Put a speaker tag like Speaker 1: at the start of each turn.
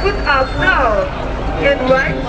Speaker 1: Put up now. And right.